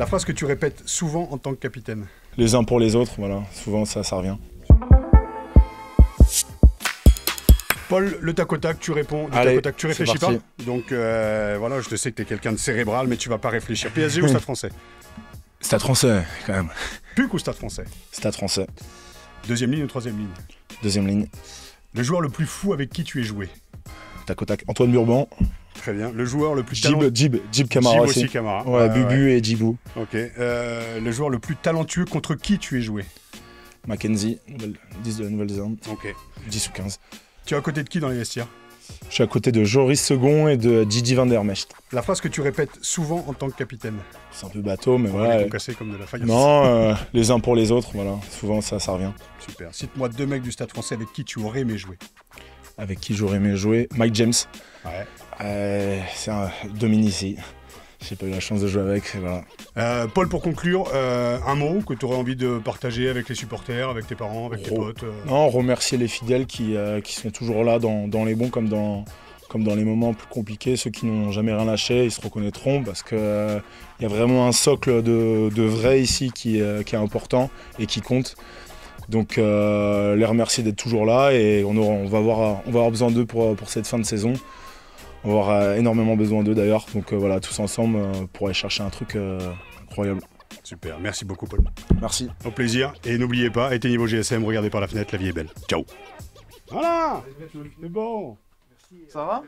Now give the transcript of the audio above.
La phrase que tu répètes souvent en tant que capitaine. Les uns pour les autres, voilà. Souvent, ça, ça revient. Paul, le tac au tac, tu réponds. Du Allez, tac au tac, tu réfléchis pas. Donc euh, voilà, je te sais que tu es quelqu'un de cérébral, mais tu vas pas réfléchir. PSG ou Stade français? Stade français, quand même. PUC ou Stade français? Stade français. Deuxième ligne ou troisième ligne? Deuxième ligne. Le joueur le plus fou avec qui tu es joué? Tac au tac. Antoine Burban. Très bien. Le joueur le plus Jib, talentueux. Jib, Jib Camara Jib aussi. Camara. Ouais, Bubu et Djibou. Ok. Euh, le joueur le plus talentueux contre qui tu es joué? Mackenzie, nouvelle- 10 de la Nouvelle-Zélande. Ok. 10 ou 15. Tu es à côté de qui dans les vestiaires? Je suis à côté de Joris Second et de Didi Van der Mecht. La phrase que tu répètes souvent en tant que capitaine. C'est un peu bateau, mais On voilà. est concassé comme de la faïence. Non, euh, les uns pour les autres, voilà. Souvent, ça, ça revient. Super. Cite-moi deux mecs du Stade français avec qui tu aurais aimé jouer. Avec qui j'aurais aimé jouer? Mike James. Ouais. Euh, c'est un Dominici. J'ai pas eu la chance de jouer avec, voilà. Euh, Paul, pour conclure, euh, un mot que tu aurais envie de partager avec les supporters, avec tes parents, avec tes potes. Non, remercier les fidèles qui, qui sont toujours là dans, dans les bons comme dans, comme dans les moments plus compliqués. Ceux qui n'ont jamais rien lâché, ils se reconnaîtront parce qu'il y a vraiment un socle de, de vrai ici qui, qui est important et qui compte. Donc euh, les remercier d'être toujours là et on, aura- on, va, avoir, on va avoir besoin d'eux pour, pour cette fin de saison. On va avoir euh, énormément besoin d'eux d'ailleurs. Donc euh, voilà, tous ensemble euh, pour aller chercher un truc euh, incroyable. Super. Merci beaucoup, Paul. Merci. Au plaisir. Et n'oubliez pas, éteignez vos GSM, regardez par la fenêtre, la vie est belle. Ciao. Voilà C'est bon Ça va?